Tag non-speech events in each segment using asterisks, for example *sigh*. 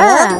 Ah.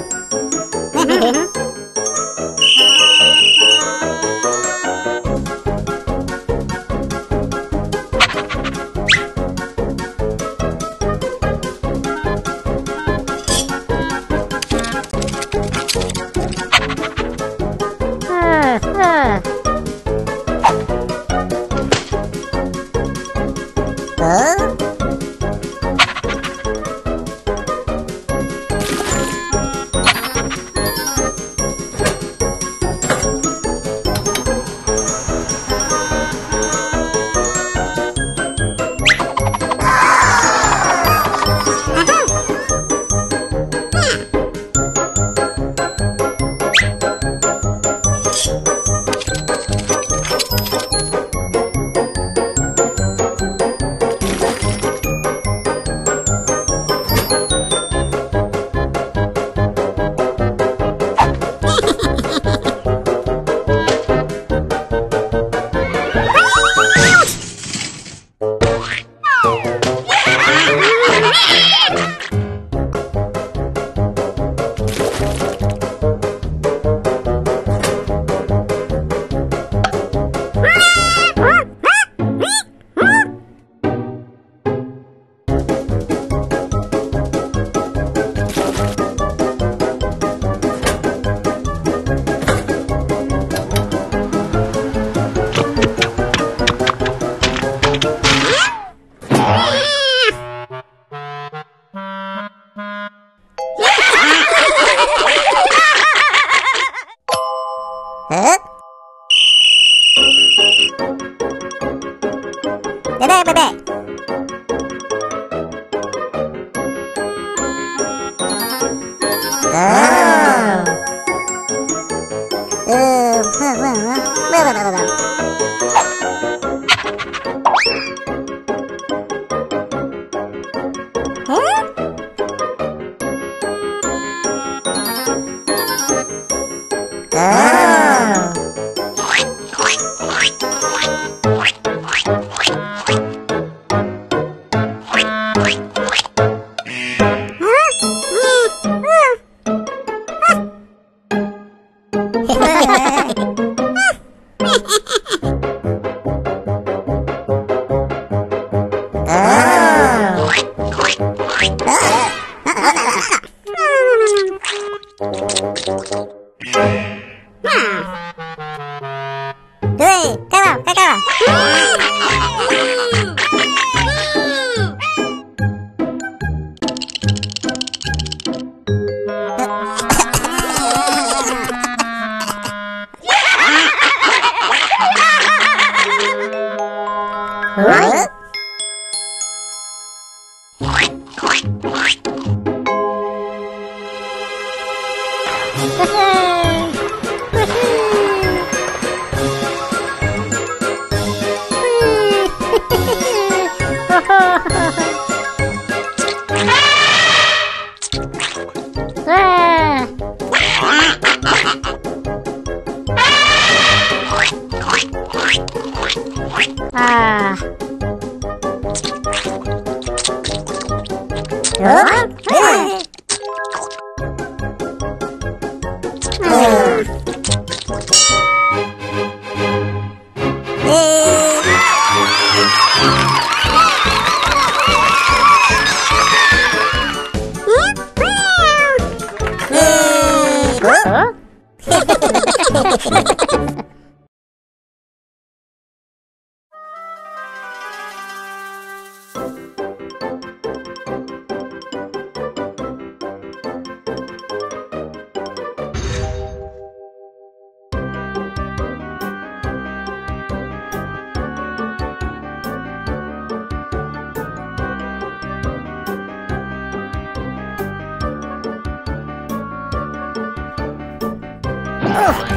Ugh.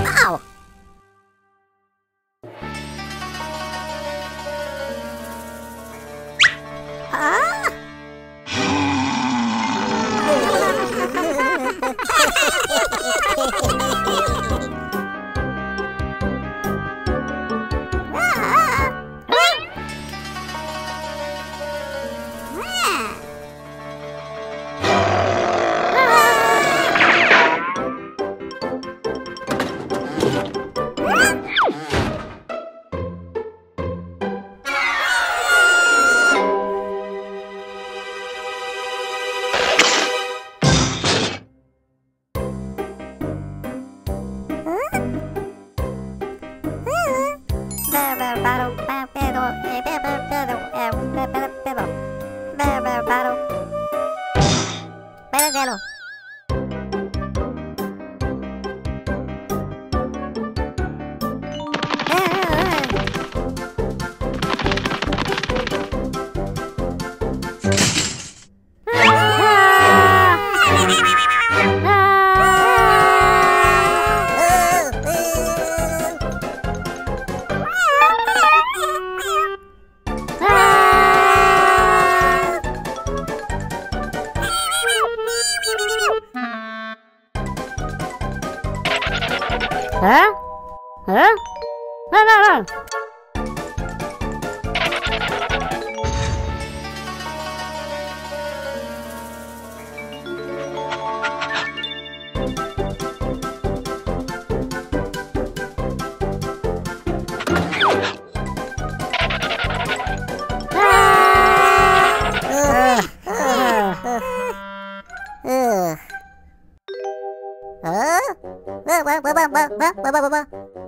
ah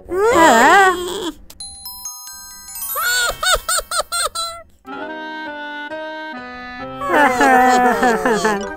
Huh? *laughs* *laughs* *laughs*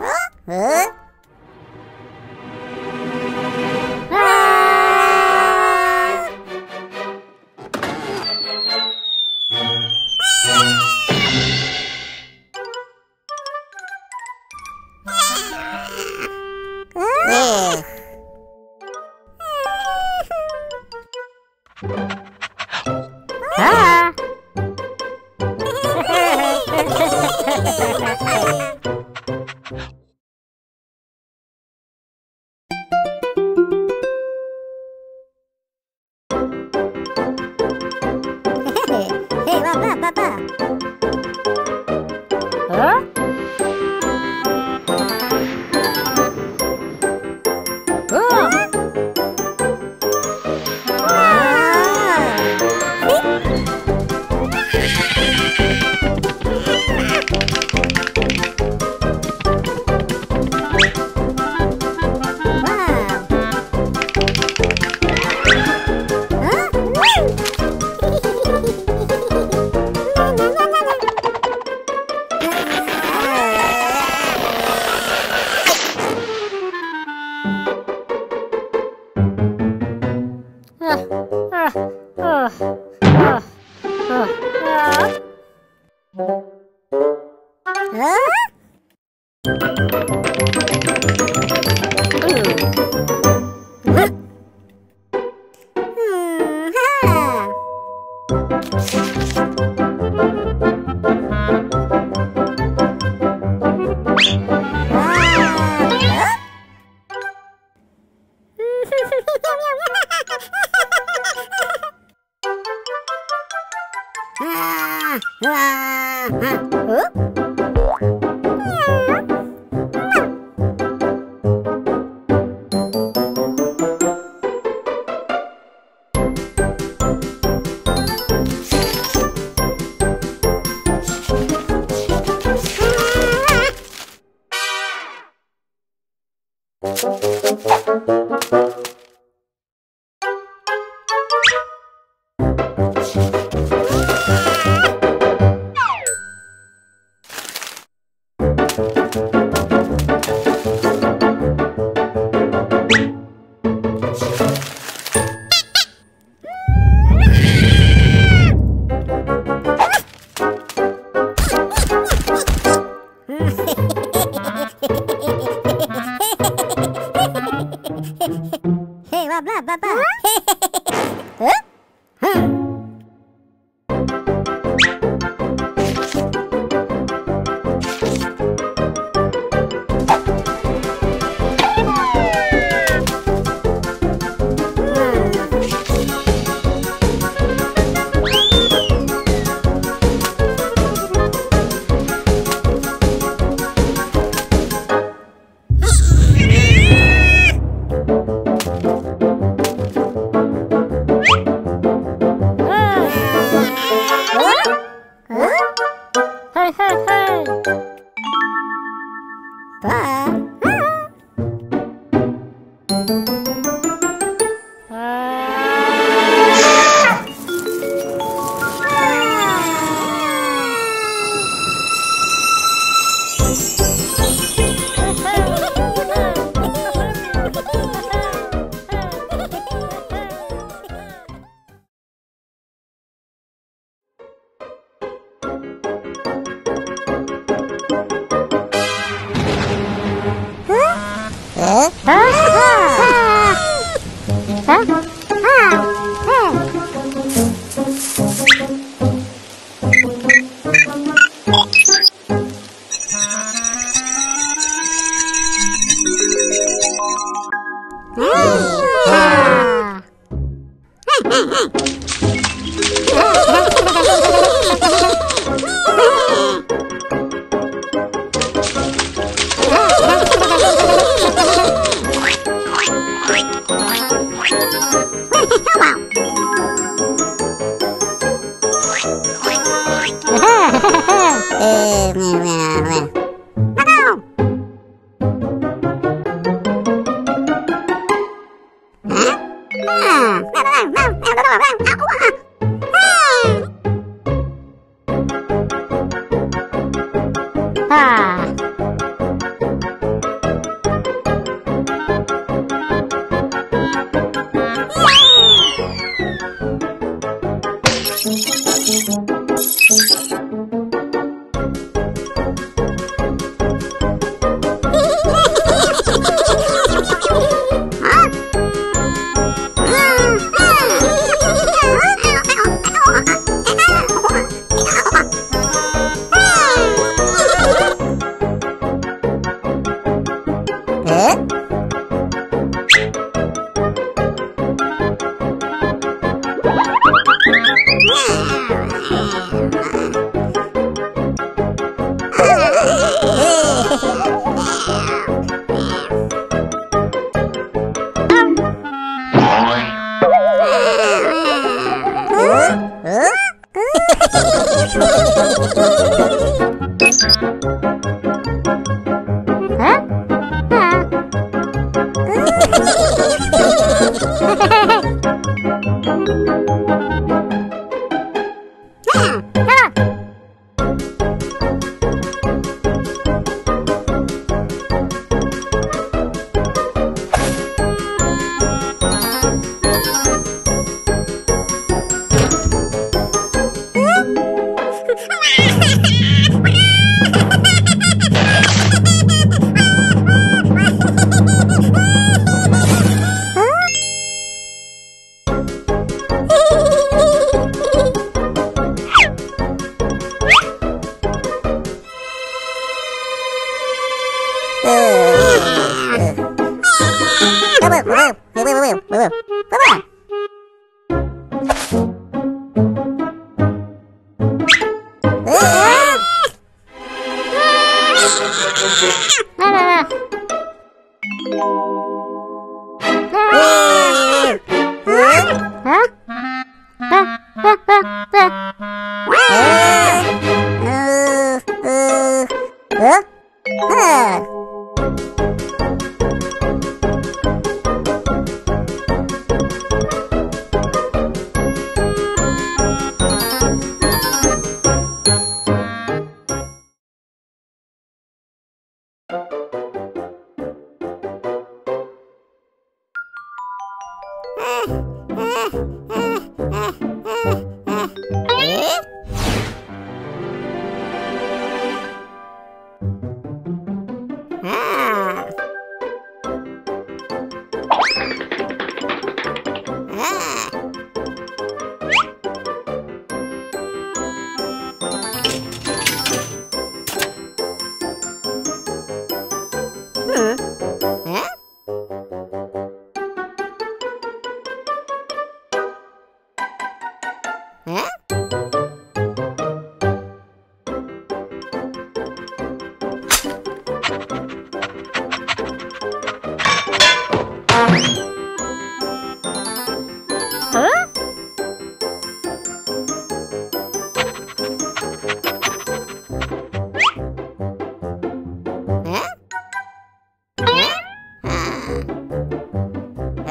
어?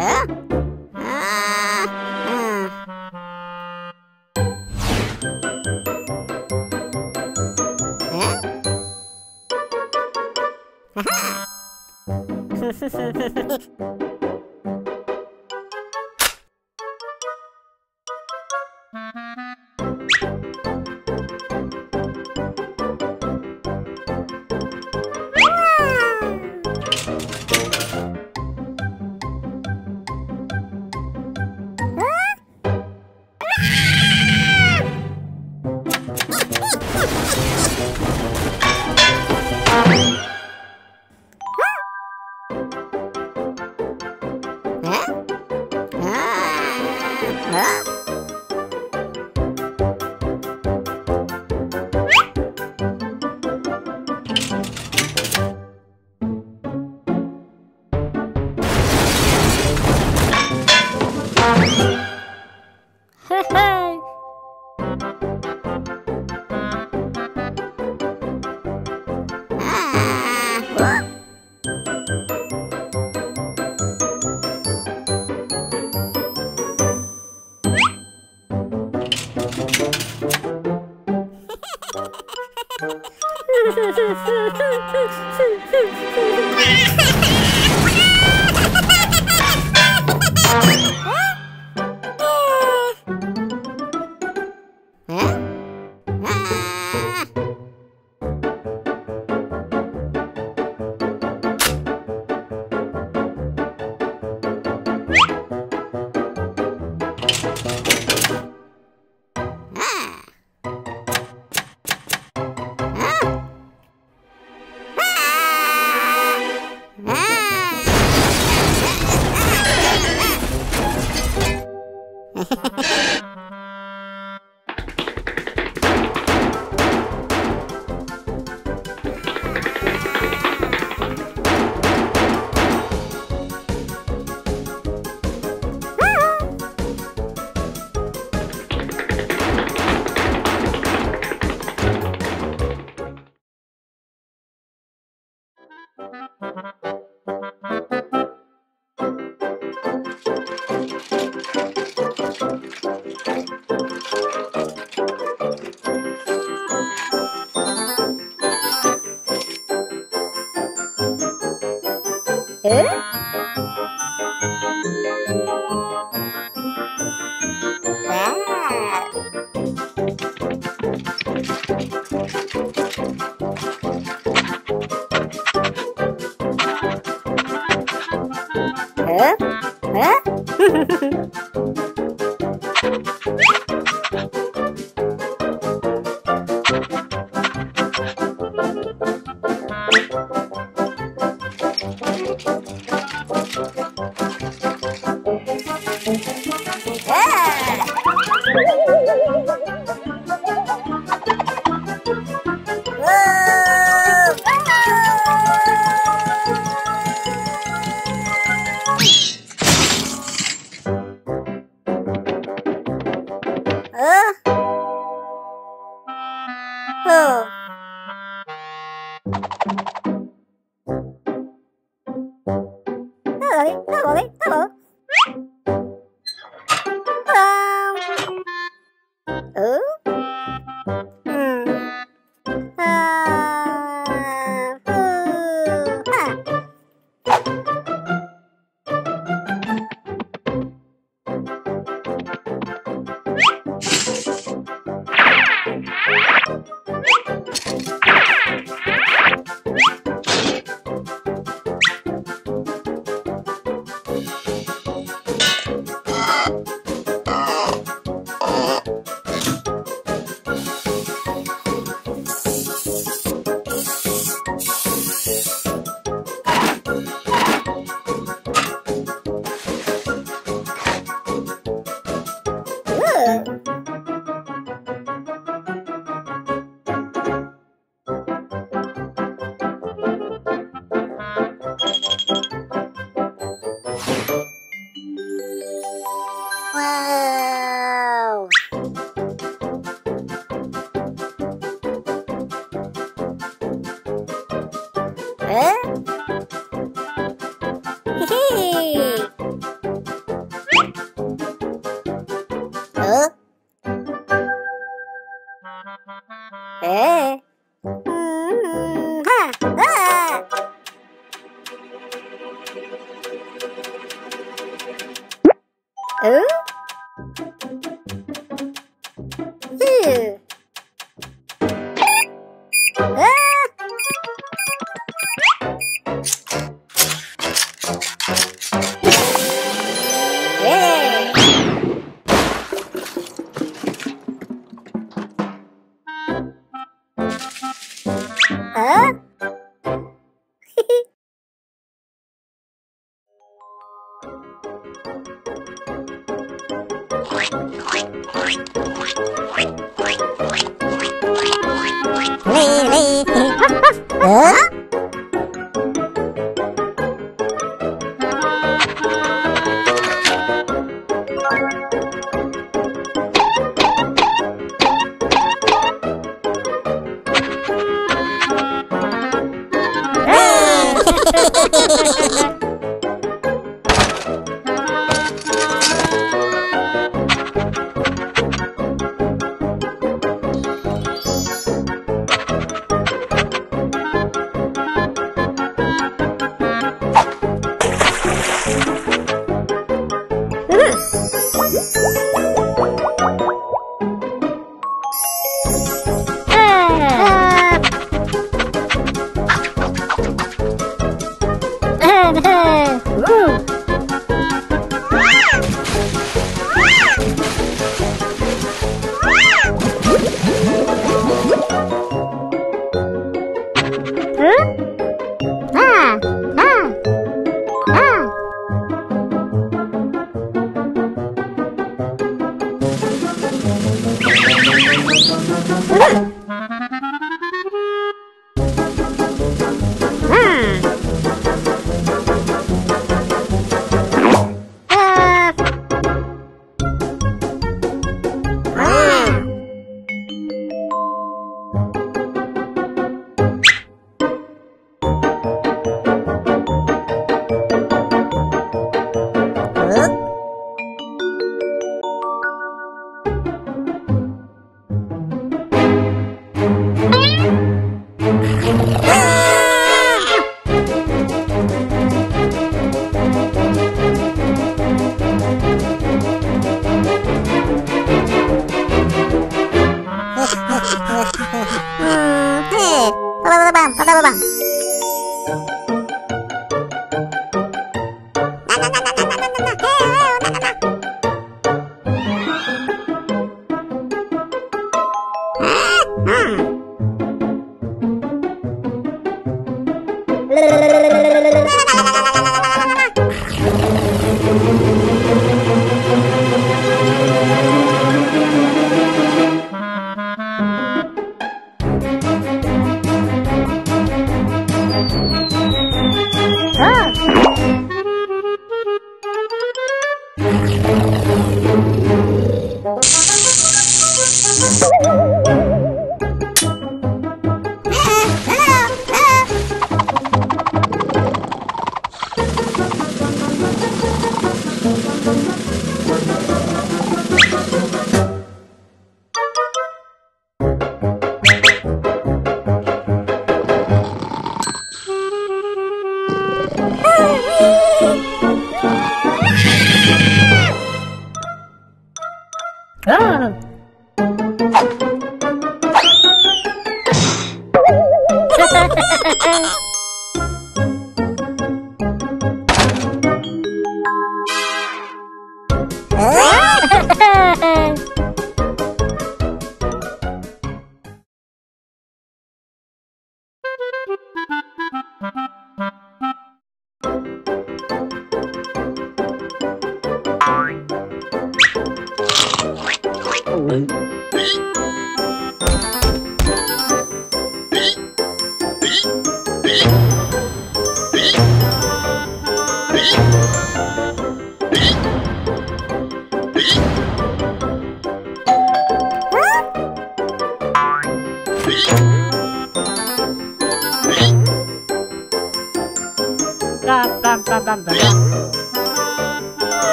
아, 어. 어?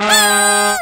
Ah!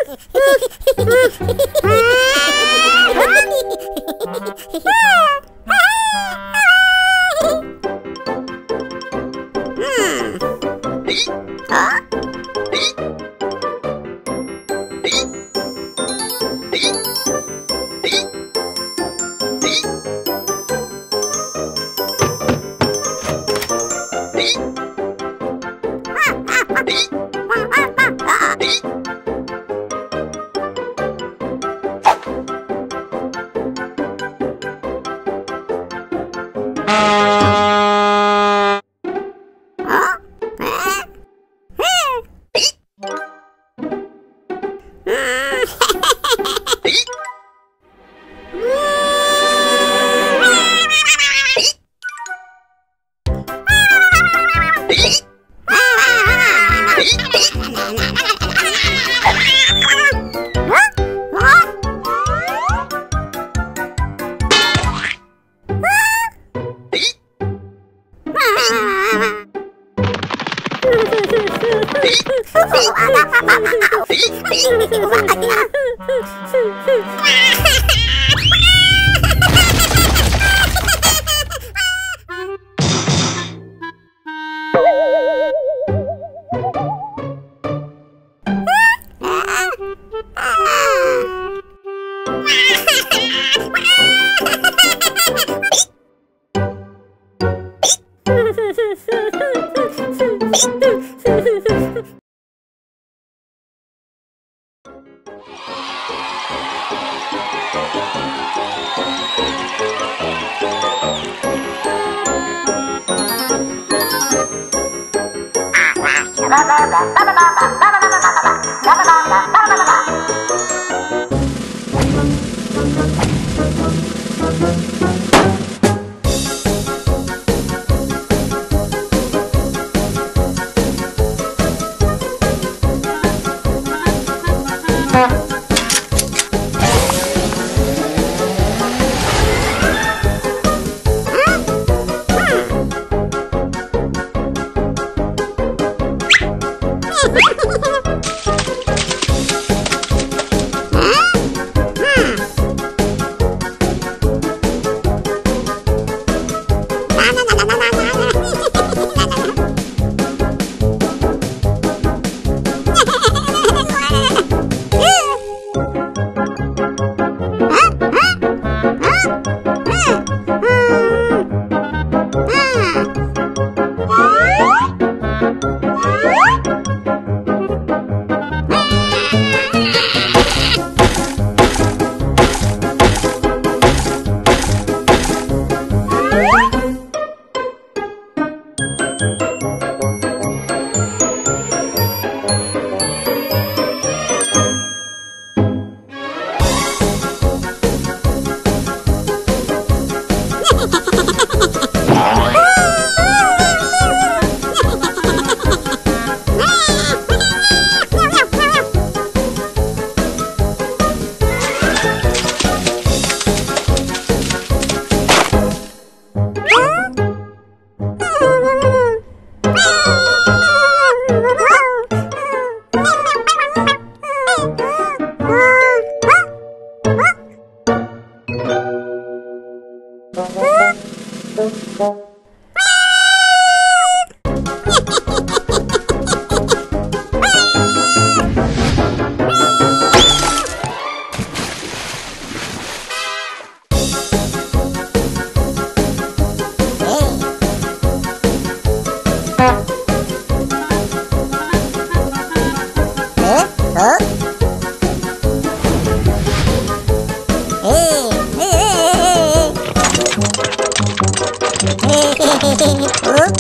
Hước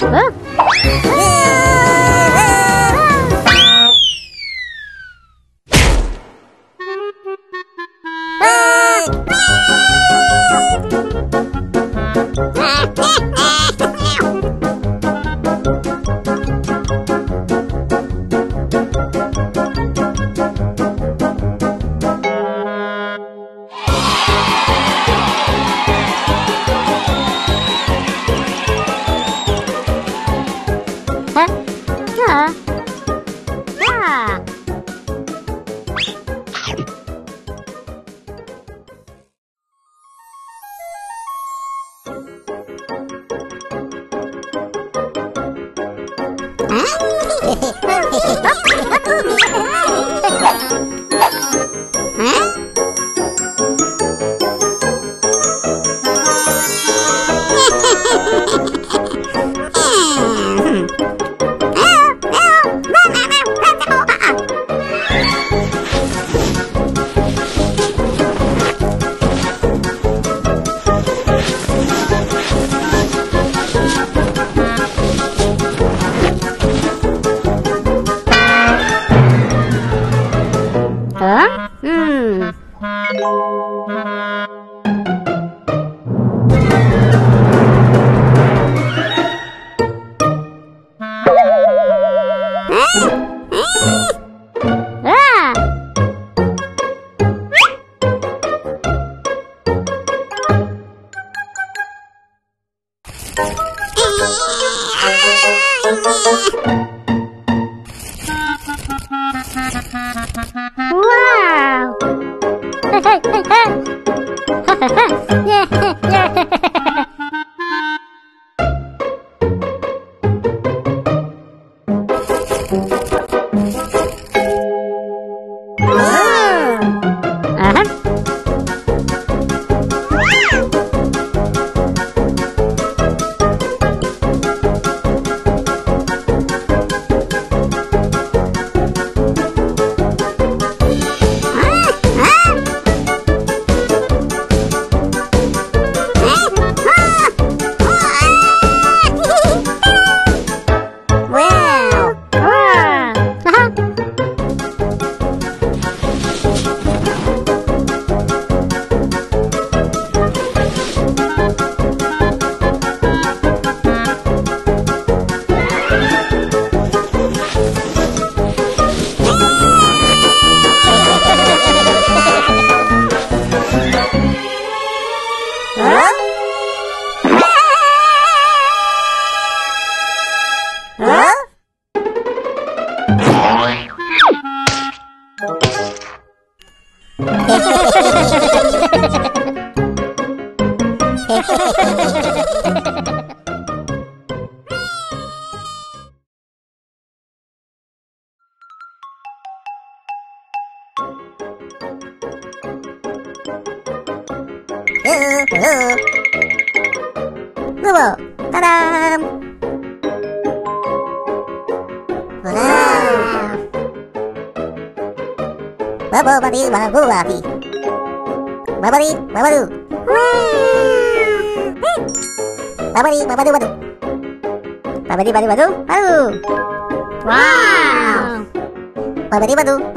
Hước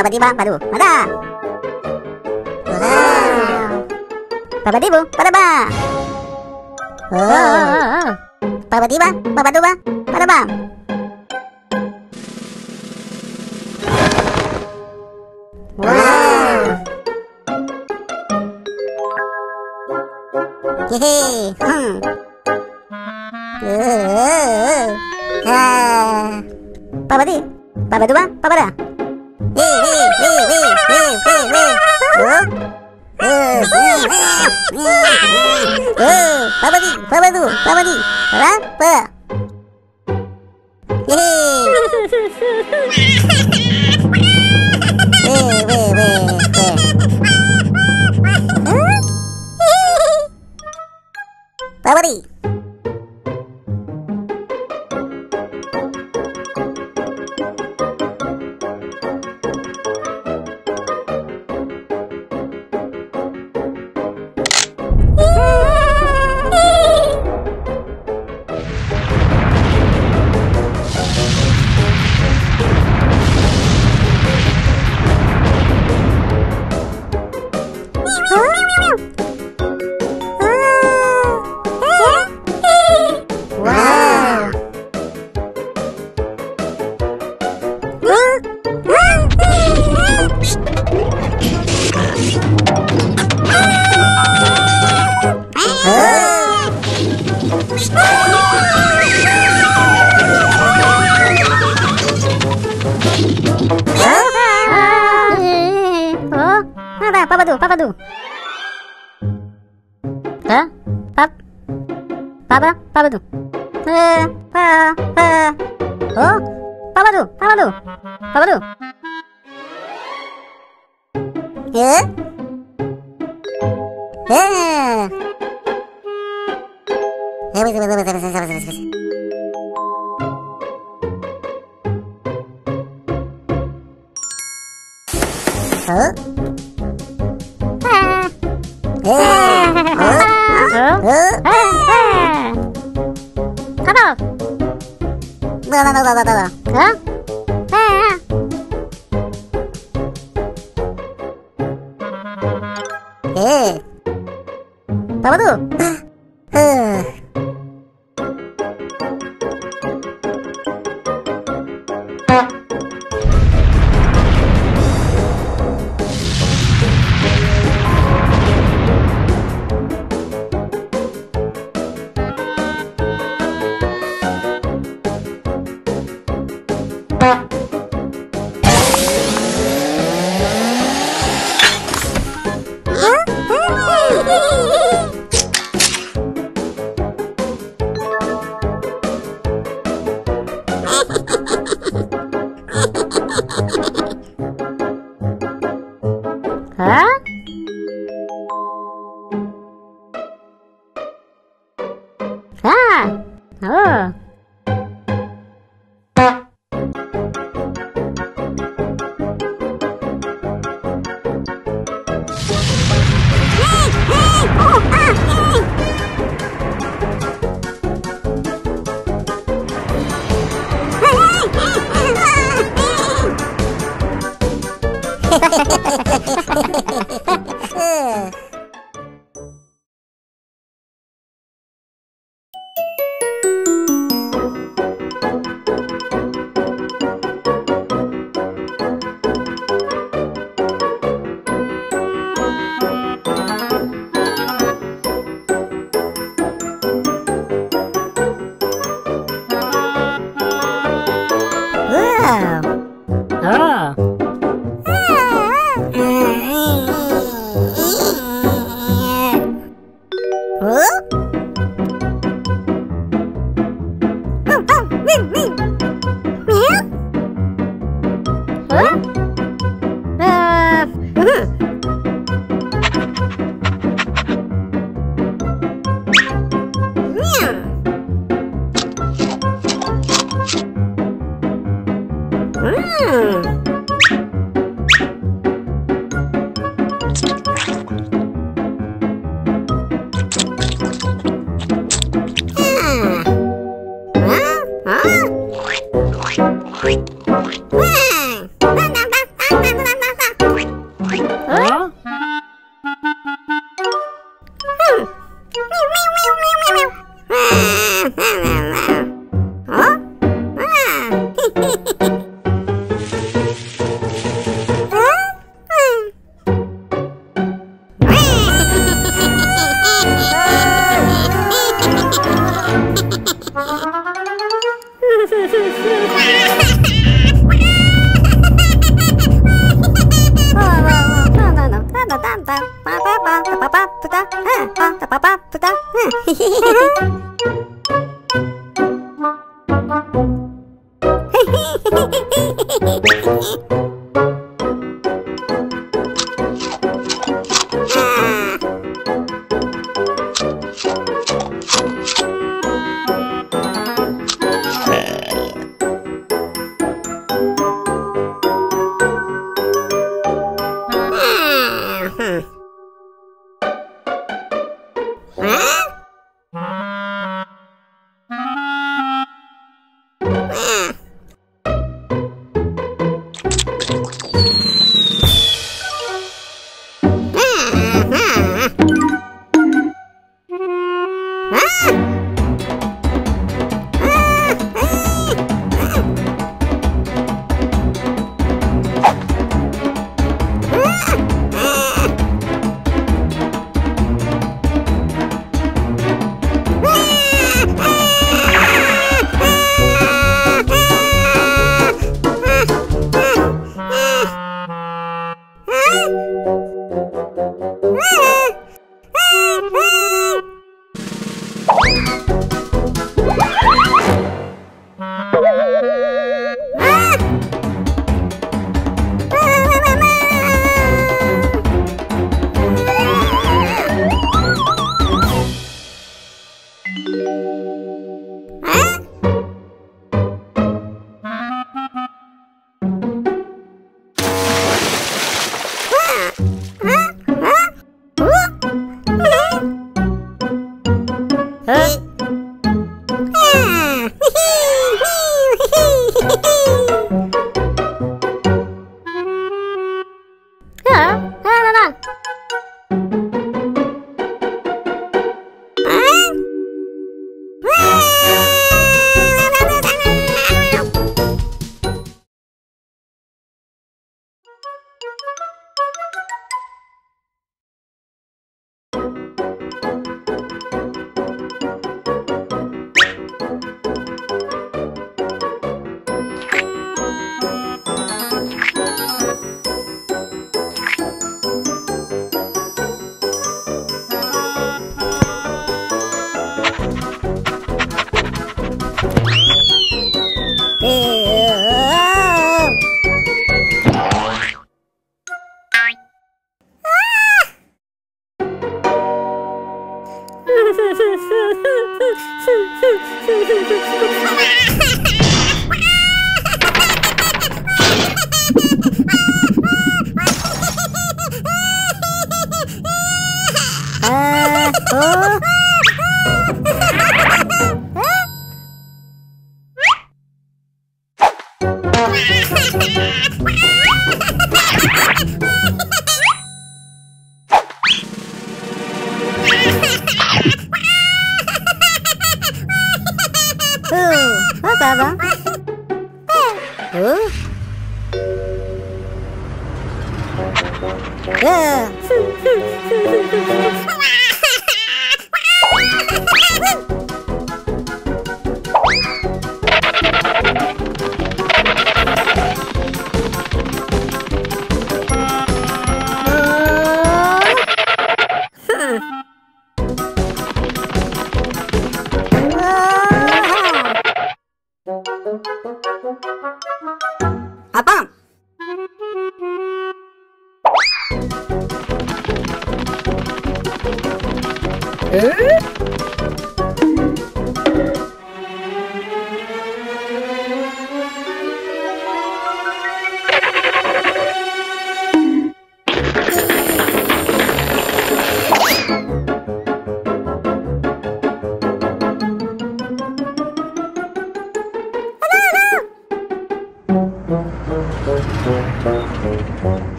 Babadi badu babadi ba badu. Ada. Babadi bu pada ba. Oh. Babadi ba babadu ba pada ba. Wow. Hehe. Hmm. Uh. Ah. Babadi. Babadu ba babada. Babadi, babadu, babadi, rapa. Babadi,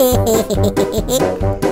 へへへへへへ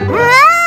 啊